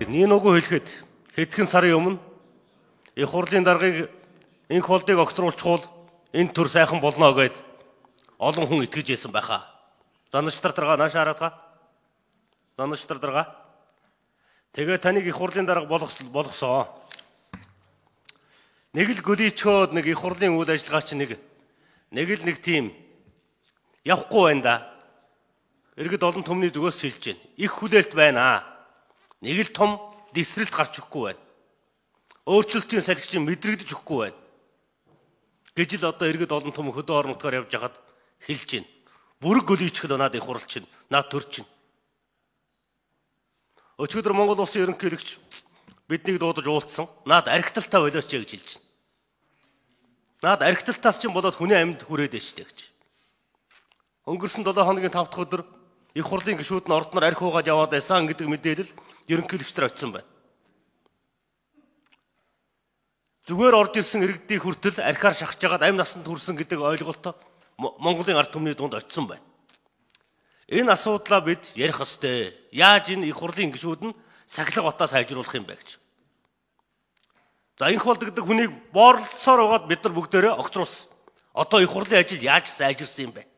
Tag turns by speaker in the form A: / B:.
A: Нин уг хэлэхэд хэдхэн сарын өмнө их хурлын даргаыг инх болдыг огцруулчвал энэ төр сайхан болно гэд олон хүн итгэж исэн байхаа. Занаштар дарга нааш хараадгаа. Занаштар дарга. Тэгээ таныг их хурлын дарга болгос болгосоо. Нэг л гөлийчөөд нэг их хурлын үйл ажиллагаа чинь нэг нэг л нэг тим явахгүй байна да. Иргэд олон түмний зүгээс шилж байна. Их хүлээлт байна аа. Нэг л том дисрэлт гарч өгөхгүй байна. Өөрчлөлтийн салхичийн мэдрэгдэж өгөхгүй байна. гэж л одоо иргэд олон том хөдөө орнотгоор явж хахад хэлж байна. Бүрэг гөлийчгэл наад их хурал чинь, наад төр чинь. Өчигдөр Монгол улсын ерөнхийлөгч биднийг дуудаж уулзсан. Наад архиталтаа болооч гэж хэлж байна. Наад архиталтаас чинь болоод хүний амьд хүрээд штэ гэж. Өнгөрсөн 7 хоногийн 5 дахь өдөр их хурлын гишүүд нь ордноор архи хуугаад яваад байсан гэдэг мэдээлэл ерөнхийлөгчдөр очсон байна. Зүгээр орж ирсэн иргэдийн хүртэл архиар шахаж хагаад амь насанд хүрсэн гэдэг ойлголтоо Монголын ард түмний дунд очсон байна. Энэ асуудлаа бид ярих ёстой. Яаж энэ их хурлын гишүүд нь сахилга утаа сайжруулах юм бэ гэж. За инх болд гэдэг хүнийг боорлолцоор угаад бид нар бүгдээрээ огцруулсан. Одоо их хурлын ажил яаж сайжирсан юм бэ?